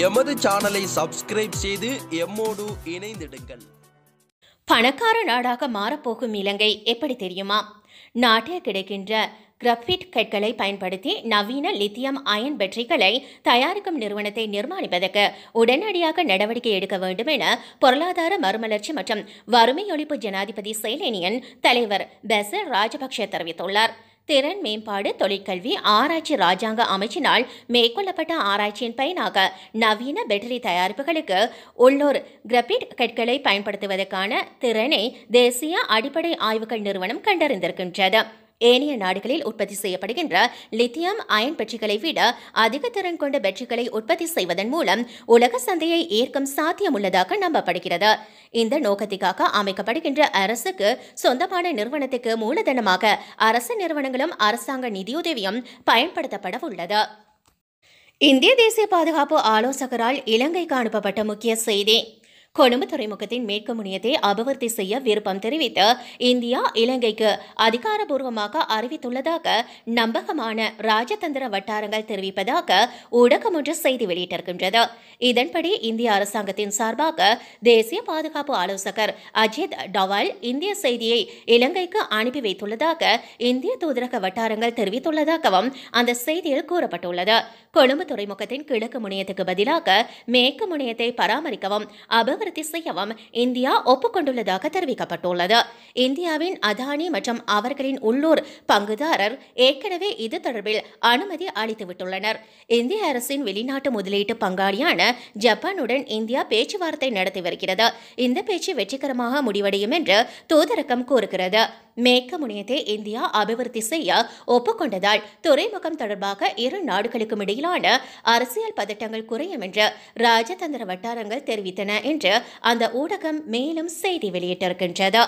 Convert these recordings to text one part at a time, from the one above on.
எமது சேனலை சப்ஸ்கிரைப் செய்து எம்மோடு இணைந்திடுங்கள். பணக்கார நாடாக மாறப்போகும் இலங்கை எப்படி தெரியுமா? நாட்டில் கிடைக்கின்ற கிரஃபிட் கற்களை பயன்படுத்தி நவீன லித்தியம் அயன் பேட்டரிகளை தயாரிக்கும் நிறுவனத்தை நிர்மாணிப்பதற்கு உடனடியாக நடவடிக்கை எடுக்க வேண்டும் என பொருளாதார மறுமலர்ச்சி மற்றும் வறுமை ஒழிப்பு ஜனாதிபதி செயலேனியன் தலைவர் பெசல் ராஜபக்ஷ தெரிவித்துள்ளார். திறன் மேம்பாடு தொழிற்கல்வி ஆராய்ச்சி ராஜாங்க அமைச்சினால் மேற்கொள்ளப்பட்ட ஆராய்ச்சியின் பயனாக நவீன பேட்டரி தயாரிப்புகளுக்கு உள்ளூர் கிரபிட் கற்களை பயன்படுத்துவதற்கான திறனை தேசிய அடிப்படை ஆய்வுகள் நிறுவனம் கண்டறிந்திருக்கின்றது. ஏனைய நாடுகளில் உற்பத்தி செய்யப்படுகின்ற லித்தியம் அயன் பேட்டரிகளை விட அதிக திறன் கொண்ட பேட்டரிகளை உற்பத்தி செய்வதன் மூலம் உலக சந்தையை ஏற்கும் சாத்தியமுள்ளதாக நம்பப்படுகிறது. இந்த நோக்கத்திற்காக அமைக்கப்படுகின்ற அரசுக்கு சொந்தமான நிறுவனத்துக்கு மூலதனமாக அரசு நிறுவனங்களும் அரசாங்க நிதியுதவியும் பயன்படுத்தப்பட உள்ளது. இந்திய தேசிய பாதுகாப்பு ஆலோசகரால் இலங்கைக்கு அனுப்பப்பட்ட முக்கிய செய்தி. கொழும்பு துறைமுகத்தின் மேற்கு முனையத்தை அபிவிருத்தி செய்ய விருப்பம் தெரிவித்து இந்தியா இலங்கைக்கு அதிகாரபூர்வமாக அறிவித்துள்ளதாக நம்பகமான ராஜதந்திர வட்டாரங்கள் தெரிவிப்பதாக ஊடகம் ஒன்று செய்தி வெளியிட்டிருக்கின்றது. இதன்படி இந்திய அரசாங்கத்தின் சார்பாக தேசிய பாதுகாப்பு ஆலோசகர் அஜித் டவால் இந்திய செய்தியை இலங்கைக்கு அனுப்பி வைத்துள்ளதாக இந்திய தூதரக வட்டாரங்கள் தெரிவித்துள்ளதாகவும் அந்த செய்தியில் கூறப்பட்டுள்ளது. கொழும்பு துறைமுகத்தின் கிழக்கு முனையத்துக்கு பதிலாக மேற்கு முனையத்தை பராமரிக்கவும் அபிவிருத்தி செய்யவும் இந்தியா ஒப்புக்கொண்டுள்ளதாக தெரிவிக்கப்பட்டுள்ளது. இந்தியாவின் அதானி மற்றும் அவர்களின் உள்ளூர் பங்குதாரர் ஏற்கனவே இது தொடர்பில் அனுமதி அளித்துவிட்டுள்ளனர். இந்திய அரசின் வெளிநாட்டு முதலீட்டு பங்காளியான ஜப்பானுடன் இந்தியா பேச்சுவார்த்தை நடத்தி வருகிறது. இந்த பேச்சு வெற்றிகரமாக முடிவடையும் என்று தூதரகம் கூறுகிறது. மேற்கு முனையத்தை இந்தியா அபிவிருத்தி செய்ய ஒப்புக்கொண்டதால் துறைமுகம் தொடர்பாக இரு நாடுகளுக்கும் இடையிலான அரசியல் பதட்டங்கள் குறையும் என்று ராஜதந்திர வட்டாரங்கள் தெரிவித்தன என்று அந்த ஊடகம் மேலும் செய்தி வெளியிட்டிருக்கின்றது.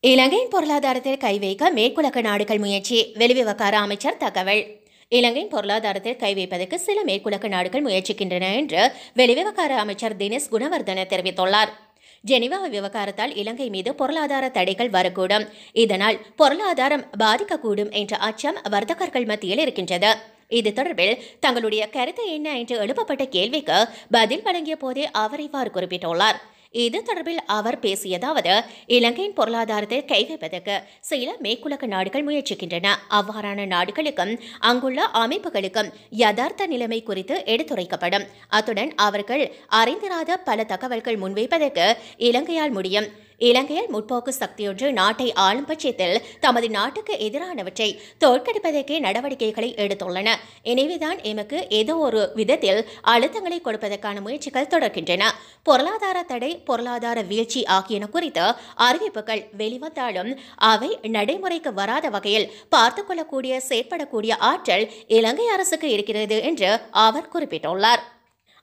இலங்கையின் பொருளாதாரத்தில் கைவைக்க மேற்குலக நாடுகள் முயற்சி வெளிவிவகார அமைச்சர் தகவல். இலங்கையின் பொருளாதாரத்தில் கை வைப்பதற்கு சில மேற்குலக நாடுகள் முயற்சிக்கின்றன என்று வெளிவிவகார அமைச்சர் தினேஷ் குணவர்தன தெரிவித்துள்ளார். ஜெனிவா விவகாரத்தால் இலங்கை மீது பொருளாதார தடைகள் வரக்கூடும். இதனால் பொருளாதாரம் பாதிக்கக்கூடும் என்ற அச்சம் வர்த்தகர்கள் மத்தியில் இருக்கின்றது. இது தொடர்பில் தங்களுடைய கருத்து என்ன என்று எழுப்பப்பட்ட கேள்விக்கு பதில் வழங்கிய போதே அவர் இவ்வாறு குறிப்பிட்டுள்ளார். இது தொடர்பில் அவர் பேசியதாவது இலங்கையின் பொருளாதாரத்தை கைவிப்பதற்கு சில மேற்குலக நாடுகள் முயற்சிக்கின்றன. அவ்வாறான நாடுகளுக்கும் அங்குள்ள அமைப்புகளுக்கும் யதார்த்த நிலைமை குறித்து எடுத்துரைக்கப்படும். அத்துடன் அவர்கள் அறிந்திராத பல தகவல்கள் முன்வைப்பதற்கு இலங்கையால் முடியும். இலங்கையில் முற்போக்கு சக்தியொன்று நாட்டை ஆளும் பட்சத்தில் தமது நாட்டுக்கு எதிரானவற்றை தோற்கடிப்பதற்கே நடவடிக்கைகளை எடுத்துள்ளன. எனவேதான் எமக்கு ஏதோ ஒரு விதத்தில் அழுத்தங்களை கொடுப்பதற்கான முயற்சிகள் தொடர்கின்றன. பொருளாதார தடை பொருளாதார வீழ்ச்சி ஆகியன குறித்து அறிவிப்புகள் வெளிவந்தாலும் அவை நடைமுறைக்கு வராத வகையில் பார்த்துக் கொள்ளக்கூடிய செயற்படக்கூடிய ஆற்றல் இலங்கை அரசுக்கு இருக்கிறது என்று அவர் குறிப்பிட்டுள்ளார்.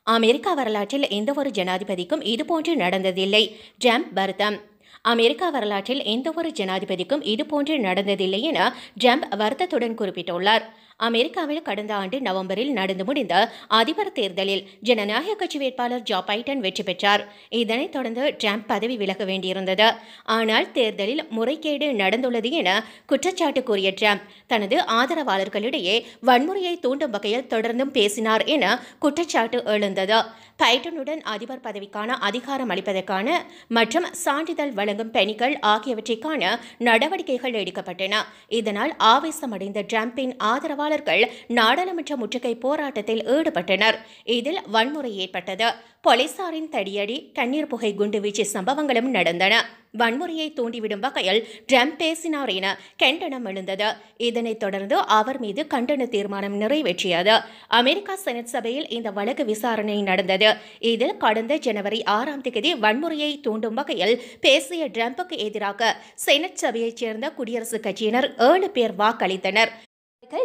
அமெரிக்கா வரலாற்றில் எந்த ஒரு ஜனாதிபதிக்கும் இதுபோன்று நடந்ததில்லை. ட்ரம்ப் வருத்தம். அமெரிக்கா வரலாற்றில் எந்த ஒரு ஜனாதிபதிக்கும் இதுபோன்று நடந்ததில்லை என ட்ரம்ப் வருத்தத்துடன் குறிப்பிட்டுள்ளார். அமெரிக்காவில் கடந்த ஆண்டு நவம்பரில் நடந்து முடிந்த அதிபர் தேர்தலில் ஜனநாயக கட்சி வேட்பாளர் ஜோ பைடன் வெற்றி பெற்றார். இதனைத் தொடர்ந்து ட்ரம்ப் பதவி விலக வேண்டியிருந்தது. ஆனால் தேர்தலில் முறைகேடு நடந்துள்ளது என குற்றச்சாட்டு கூறிய ட்ரம்ப் தனது ஆதரவாளர்களிடையே வன்முறையை தூண்டும் வகையில் தொடர்ந்தும் பேசினார் என குற்றச்சாட்டு எழுந்தது. பைடனுடன் அதிபர் பதவிக்கான அதிகாரம் அளிப்பதற்கான மற்றும் சான்றிதழ் வழங்கும் பணிகள் ஆகியவற்றைக்கான நடவடிக்கைகள் எடுக்கப்பட்டன. இதனால் ஆவேசமடைந்த ட்ரம்பின் ஆதரவாளர்கள் நாடாளுமன்ற முற்றுகை போராட்டத்தில் ஈடுபட்டனர். இதில் வன்முறை ஏற்பட்டது. போலீசாரின் தடியடி கண்ணீர் புகை குண்டுவீச்சு சம்பவங்களும் நடந்தன. வன்முறையை தூண்டிவிடும் வகையில் ட்ரம்ப் பேசினார் என கண்டனம் எழுந்தது. இதனைத் தொடர்ந்து அவர் மீது கண்டன தீர்மானம் நிறைவேற்றியது. அமெரிக்கா செனட் சபையில் இந்த வழக்கு விசாரணை நடந்தது. இதில் கடந்த ஜனவரி ஆறாம் தேதி வன்முறையை தூண்டும் வகையில் பேசிய ட்ரம்புக்கு எதிராக செனட் சபையைச் சேர்ந்த குடியரசுக் கட்சியினர் ஏழு பேர் வாக்களித்தனர்.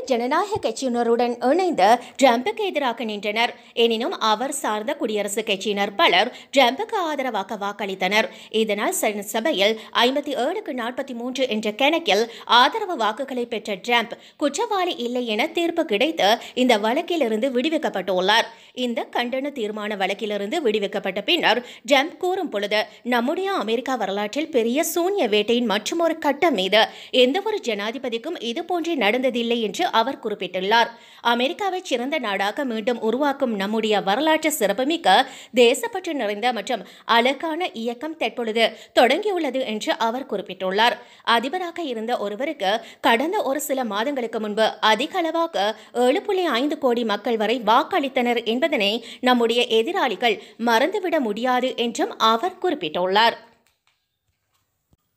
ஜனநாயக கட்சியினருடன் இணைந்து டிரம்புக்கு எதிராக நின்றனர். எனினும் அவர் சார்ந்த குடியரசுக் கட்சியினர் பலர் டிரம்புக்கு ஆதரவாக வாக்களித்தனர். இதனால் சபையில் ஐம்பத்தி ஏழுக்கு நாற்பத்தி மூன்று என்ற கணக்கில் ஆதரவு வாக்குகளை பெற்ற ட்ரம்ப் குற்றவாளி இல்லை என தீர்ப்பு கிடைத்து இந்த வழக்கிலிருந்து விடுவிக்கப்பட்டுள்ளார். இந்த கண்டன தீர்மான வழக்கிலிருந்து விடுவிக்கப்பட்ட பின்னர் ட்ரம்ப் கூறும் பொழுது நம்முடைய அமெரிக்கா வரலாற்றில் பெரிய சூன்ய வேட்டையின் மற்றொரு கட்டம் மீது எந்தவொரு ஜனாதிபதிக்கும் இதுபோன்றே நடந்ததில்லை என்று அவர் குறிப்பிட்டுள்ளார். அமெரிக்காவை சிறந்த நாடாக மீண்டும் உருவாக்கும் நம்முடைய வரலாற்று சிறப்புமிக்க தேசப்பற்று நிறைந்த மற்றும் அழகான இயக்கம் தற்பொழுது தொடங்கியுள்ளது என்று அவர் குறிப்பிட்டுள்ளார். அதிபராக இருந்த ஒருவருக்கு கடந்த ஒரு சில மாதங்களுக்கு முன்பு அதிக அளவாக ஏழு புள்ளி ஐந்து கோடி மக்கள் வரை வாக்களித்தனர் என்பதனை நம்முடைய எதிராளிகள் மறந்துவிட முடியாது என்றும் அவர் குறிப்பிட்டுள்ளார்.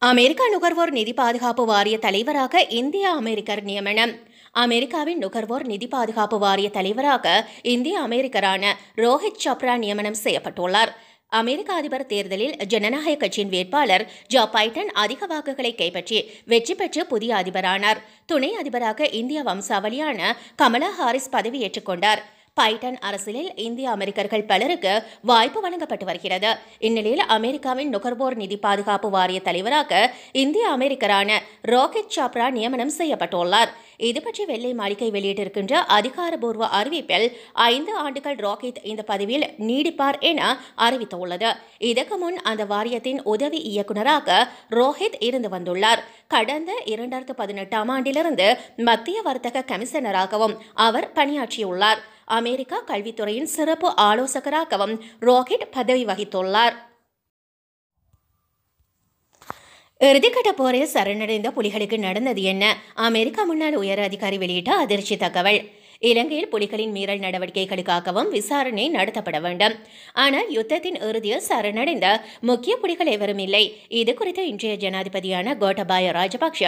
அமெரிக்க நுகர்வோர் நிதி பாதுகாப்பு வாரிய தலைவராக இந்திய அமெரிக்கர் நியமனம். அமெரிக்காவின் நுகர்வோர் நிதி பாதுகாப்பு வாரிய தலைவராக இந்திய அமெரிக்கரான ரோஹித் சோப்ரா நியமனம் செய்யப்பட்டுள்ளார். அமெரிக்க அதிபர் தேர்தலில் ஜனநாயக கட்சியின் வேட்பாளர் ஜோ பைடன் அதிக வாக்குகளை கைப்பற்றி வெற்றி பெற்று புதிய அதிபரானார். துணை அதிபராக இந்திய வம்சாவளியான கமலா ஹாரிஸ் பதவியேற்றுக் கொண்டார். பைடன் அரசியலில் இந்திய அமெரிக்கர்கள் பலருக்கு வாய்ப்பு வழங்கப்பட்டு வருகிறது. இந்நிலையில் அமெரிக்காவின் நுகர்வோர் நிதி பாதுகாப்பு வாரிய தலைவராக இந்திய அமெரிக்கரான ராக்கெட் சாப்ரா நியமனம் செய்யப்பட்டுள்ளார். இது பற்றி வெள்ளை மாளிகை வெளியிட்டிருக்கின்ற அதிகாரபூர்வ அறிவிப்பில் ஐந்து ஆண்டுகள் ராக்கெட் இந்த பதவியில் நீடிப்பார் என அறிவித்துள்ளது. இதற்கு முன் அந்த வாரியத்தின் உதவி இயக்குநராக ரோஹித் இருந்து வந்துள்ளார். கடந்த இரண்டாயிரத்து பதினெட்டாம் ஆண்டிலிருந்து மத்திய வர்த்தக கமிஷனராகவும் அவர் பணியாற்றியுள்ளார். அமெரிக்கா கல்வித்துறையின் சிறப்பு ஆலோசகராகவும் ராக்கெட் பதவி வகித்துள்ளார். இறுதிக்கட்ட போரில் சரணடைந்த புலிகளுக்கு நடந்தது என்ன? அமெரிக்கா முன்னாள் உயர் அதிகாரி வெளியிட்ட அதிர்ச்சி தகவல். இலங்கையில் புலிகளின் மீறல் நடவடிக்கைகளுக்காகவும் விசாரணை நடத்தப்பட வேண்டும். ஆனால் யுத்தத்தின் இறுதியில் சரணடைந்த முக்கிய புலிகள் எவரும் இல்லை. இது குறித்து இன்றைய ஜனாதிபதியான கோட்டபாய ராஜபக்ஷ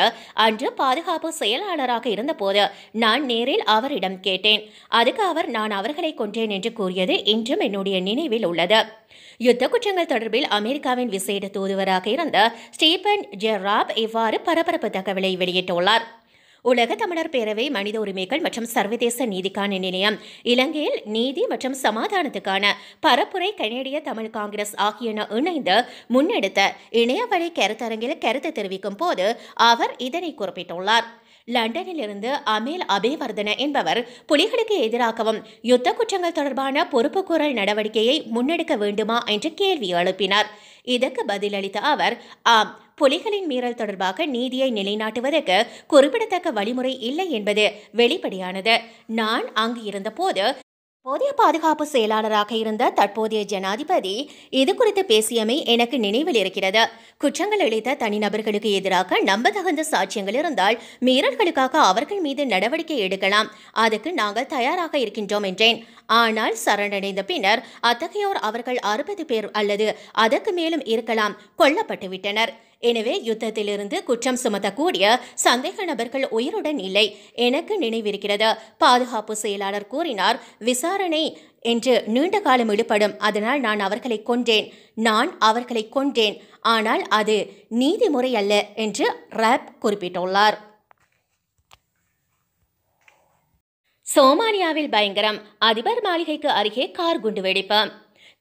அன்று பாதுகாப்பு செயலாளராக இருந்தபோது நான் நேரில் அவரிடம் கேட்டேன். அதுக்கு அவர் நான் அவர்களை கொன்றேன் என்று கூறியது இன்றும் என்னுடைய நினைவில் உள்ளது. யுத்த குற்றங்கள் தொடர்பில் அமெரிக்காவின் விசேட தூதுவராக இருந்த ஸ்டீபன் ஜெராப் இவ்வாறு பரபரப்பு தகவலை வெளியிட்டுள்ளார். உலக தமிழர் பேரவை மனித உரிமைகள் மற்றும் சர்வதேச நீதிக்கான நிலையம். இலங்கையில் நீதி மற்றும் சமாதானத்துக்கான பரப்புரை கனேடிய தமிழ் காங்கிரஸ் ஆகியன இணைந்து முன்னெடுத்த இணையவழி கருத்தரங்கில் கருத்து தெரிவிக்கும் போது அவர் இதனை குறிப்பிட்டுள்ளார். லண்டனில் இருந்து அமேல் அபேவர்தன என்பவர் புலிகளுக்கு எதிராகவும் யுத்த குற்றங்கள் தொடர்பான பொறுப்புக்கூறல் நடவடிக்கையை முன்னெடுக்க வேண்டுமா என்று கேள்வி எழுப்பினார். இதற்கு பதிலளித்த அவர் ஆம் புலிகளின் மீறல் தொடர்பாக நீதியை நிலைநாட்டுவதற்கு குறிப்பிடத்தக்க வழிமுறை இல்லை என்பது வெளிப்படையானது. நான் அங்கு இருந்தபோது போதிய பாதுகாப்பு செயலாளராக இருந்த தற்போதைய ஜனாதிபதி இது குறித்து பேசியமை எனக்கு நினைவில் இருக்கிறது. குற்றங்கள் இழைத்த தனிநபர்களுக்கு எதிராக நம்பத்தகுந்த சாட்சியங்கள் இருந்தால் மீறல்களுக்காக அவர்கள் மீது நடவடிக்கை எடுக்கலாம். அதுக்கு நாங்கள் தயாராக இருக்கின்றோம் என்றேன். ஆனால் சரணடைந்த பின்னர் அத்தகையோர் அவர்கள் அறுபது பேர் அல்லது அதற்கு மேலும் இருக்கலாம். கொல்லப்பட்டுவிட்டனர். எனவே யுத்தத்திலிருந்து குற்றம் சுமத்தக்கூடிய சந்தேக நபர்கள் உயிருடன் இல்லை எனக்கு நினைவிருக்கிறது. பாதுகாப்பு செயலாளர் கூறினார் விசாரணை என்று நீண்ட காலம் ஈடுபடும் அதனால் நான் அவர்களை கொன்றேன். நான் அவர்களை கொன்றேன். ஆனால் அது நீதிமுறை அல்ல என்று ராப் குறிப்பிட்டுள்ளார். சோமானியாவில் பயங்கரம். அதிபர் மாளிகைக்கு அருகே கார் குண்டுவெடிப்பு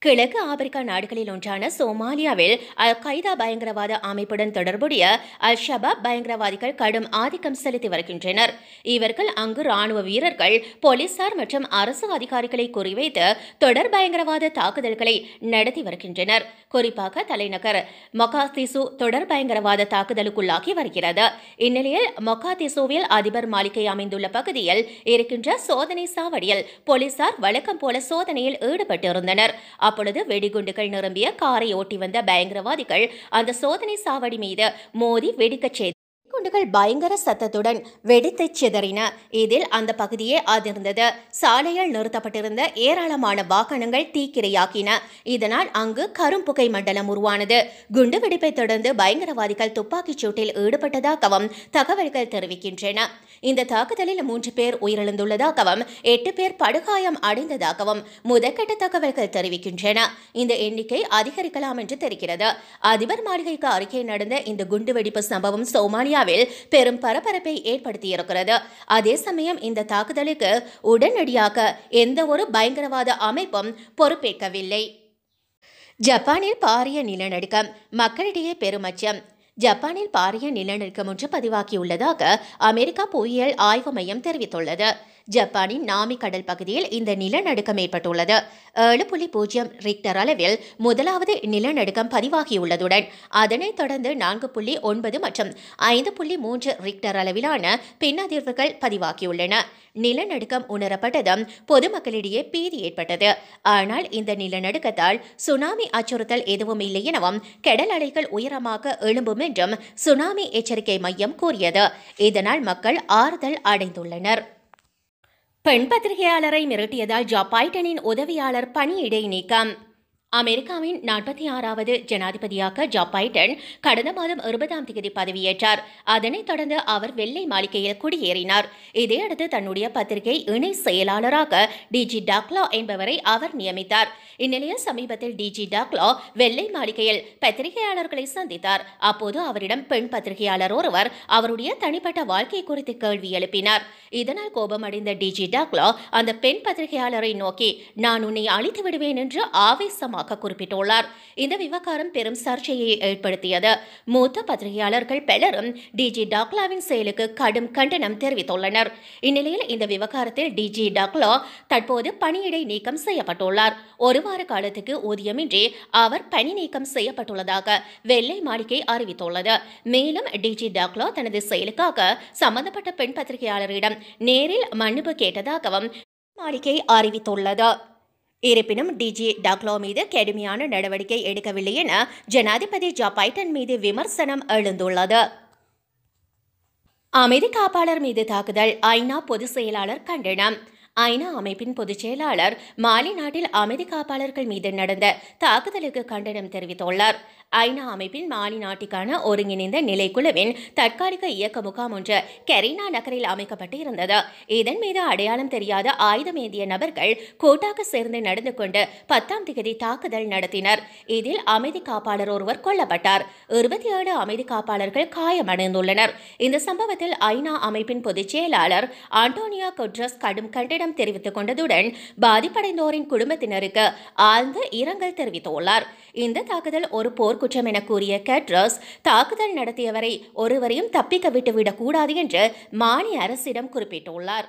கிழக்கு ஆப்பிரிக்கா நாடுகளில் ஒன்றான சோமாலியாவில் அல் கைதா பயங்கரவாத அமைப்புடன் தொடர்புடைய அல் ஷபாப் பயங்கரவாதிகள் கடும் ஆதிக்கம் செலுத்தி வருகின்றனர். இவர்கள் அங்கு ராணுவ வீரர்கள் போலீசார் மற்றும் அரசு அதிகாரிகளை குறிவைத்து தொடர் பயங்கரவாத தாக்குதல்களை நடத்தி வருகின்றனர். குறிப்பாக தலைநகர் மொகாதிசு தொடர் பயங்கரவாத தாக்குதலுக்குள்ளாகி வருகிறது. இந்நிலையில் மொகாதிசுவில் அதிபர் மாளிகை அமைந்துள்ள பகுதியில் இருக்கின்ற சோதனை சாவடியில் போலீசார் வழக்கம் போல சோதனையில் ஈடுபட்டிருந்தனர். அப்பொழுது வெடிகுண்டுகள் நிரம்பிய காரை ஓட்டி வந்த பயங்கரவாதிகள் அந்த சோதனை சாவடி மீது மோதி வெடிக்கச் செய்து குண்டுகள் பயங்கர சத்தத்துடன் வெடித்துச் சிதறின. இதில் அந்த பகுதியே அதிர்ந்தது. சாலையில் நிறுத்தப்பட்டிருந்த ஏராளமான வாகனங்கள் தீக்கிரையாக்கின இதனால் அங்கு கரும்புகை மண்டலம் உருவானது. குண்டு வெடிப்பை தொடர்ந்து பயங்கரவாதிகள் துப்பாக்கிச் சூட்டில் ஈடுபட்டதாகவும் தகவல்கள் தெரிவிக்கின்றன. இந்த தாக்குதலில் மூன்று பேர் உயிரிழந்துள்ளதாகவும் எட்டு பேர் படுகாயம் அடைந்ததாகவும் முதற்கட்ட தகவல்கள் தெரிவிக்கின்றன. இந்த எண்ணிக்கை அதிகரிக்கலாம் என்று தெரிகிறது. அதிபர் மாளிகைக்கு அருகே நடந்த இந்த குண்டுவெடிப்பு சம்பவம் சோமாலியாவில் பெரும் பரபரப்பை ஏற்படுத்தியிருக்கிறது. அதே சமயம் இந்த தாக்குதலுக்கு உடனடியாக எந்த ஒரு பயங்கரவாத அமைப்பும் பொறுப்பேற்கவில்லை. ஜப்பானில் பாரிய நிலநடுக்கம் மக்களிடையே பெருமச்சம் ஜப்பானில் பாரிய நிலநடுக்கம் ஒன்று பதிவாகியுள்ளதாக அமெரிக்கா புவியியல் ஆய்வு மையம் தெரிவித்துள்ளது. ஜப்பானின் நாமி கடல் பகுதியில் இந்த நிலநடுக்கம் ஏற்பட்டுள்ளது. ஏழு புள்ளி பூஜ்ஜியம் ரிக்டர் அளவில் முதலாவது நிலநடுக்கம் பதிவாகியுள்ளதுடன் அதனைத் தொடர்ந்து நான்கு புள்ளி ஒன்பது மற்றும் ஐந்து புள்ளி மூன்று ரிக்டர் அளவிலான பின்னதிர்வுகள் பதிவாகியுள்ளன. நிலநடுக்கம் உணரப்பட்டதும் பொதுமக்களிடையே பீதி ஏற்பட்டது. ஆனால் இந்த நிலநடுக்கத்தால் சுனாமி அச்சுறுத்தல் எதுவும் இல்லை எனவும் கடல் அலைகள் உயரமாக எழும்பும் என்றும் சுனாமி எச்சரிக்கை மையம் கூறியது. இதனால் மக்கள் ஆறுதல் அடைந்துள்ளனர். பெண் பத்திரிகையாளரை மிரட்டியதால் ஜா உதவியாளர் பணியிடை நீக்கம். அமெரிக்காவின் நாற்பத்தி ஆறாவது ஜனாதிபதியாக ஜோ பைடன் கடந்த மாதம் இருபதாம் தேதி பதவியேற்றார். அதனைத் தொடர்ந்து அவர் வெள்ளை மாளிகையில் குடியேறினார். இதையடுத்து தன்னுடைய பத்திரிகை இணை செயலாளராக டிஜி டாக்லா என்பவரை அவர் நியமித்தார். இந்நிலையில் சமீபத்தில் டிஜி டாக்லா வெள்ளை மாளிகையில் பத்திரிகையாளர்களை சந்தித்தார். அப்போது அவரிடம் பெண் பத்திரிகையாளர் ஒருவர் அவருடைய தனிப்பட்ட வாழ்க்கை குறித்து கேள்வி எழுப்பினார். இதனால் கோபமடைந்த டிஜி டாக்லா அந்த பெண் பத்திரிகையாளரை நோக்கி நான் உன்னை அழித்து விடுவேன் என்று ஆவேசமாக குறிப்பிட்டுள்ளார். இந்த விவகாரம் பெரும் சர்ச்சையை ஏற்படுத்தியது. மூத்த பத்திரிகையாளர்கள் பலரும் டிஜி டாக்லாவின் செயலுக்கு கடும் கண்டனம் தெரிவித்துள்ளனர். இந்நிலையில் இந்த விவகாரத்தில் டிஜி டாக்லா தற்போது பணியிடை நீக்கம் செய்யப்பட்டுள்ளார். ஒரு வார காலத்துக்கு ஊதியமின்றி அவர் பணி நீக்கம் செய்யப்பட்டுள்ளதாக வெள்ளை மாளிகை அறிவித்துள்ளது. மேலும் டிஜி டாக்லா தனது செயலுக்காக சம்பந்தப்பட்ட பெண் பத்திரிகையாளரிடம் நேரில் மன்னிப்பு கேட்டதாகவும் மாளிகை அறிவித்துள்ளது. இருப்பினும் டிஜி டாக்லோ மீது கடுமையான நடவடிக்கை எடுக்கவில்லை என ஜனாதிபதி ஜோ பைடன் மீது விமர்சனம் எழுந்துள்ளது. அமைதி காப்பாளர் மீது தாக்குதல் ஐநா பொதுச் செயலாளர் கண்டனம். ஐநா அமைப்பின் பொதுச் செயலாளர் மாலி நாட்டில் அமைதி காப்பாளர்கள் மீது நடந்த தாக்குதலுக்கு கண்டனம் தெரிவித்துள்ளார். ஐநா அமைப்பின் மாலி நாட்டுக்கான ஒருங்கிணைந்த நிலைக்குழுவின் தற்காலிக இயக்க முகாம் ஒன்று கெரினா நகரில் அமைக்கப்பட்டு இருந்தது இதன் மீது அடையாளம் தெரியாத ஆயுதம் ஏந்திய நபர்கள் கூட்டாக சேர்ந்து நடந்து கொண்டு பத்தாம் தேதி தாக்குதல் நடத்தினர். இதில் அமைதி காப்பாளர் ஒருவர் கொல்லப்பட்டார். இருபத்தி ஏழு அமைதி காப்பாளர்கள் காயமடைந்துள்ளனர். இந்த சம்பவத்தில் ஐநா அமைப்பின் பொதுச் செயலாளர் ஆண்டோனியா கொட்ரஸ் கடும் கண்டனம் தெரிவித்துக் கொண்டதுடன் பாதிப்படைந்தோரின் குடும்பத்தினருக்கு ஆழ்ந்த இரங்கல் தெரிவித்துள்ளார். இந்த தாக்குதல் ஒரு போர் போர்க்குற்றம் என கூறிய கேட்ரஸ் தாக்குதல் நடத்தியவரை ஒருவரையும் தப்பிக்க விட்டுவிடக் கூடாது என்று மாநில அரசிடம் குறிப்பிட்டுள்ளார்.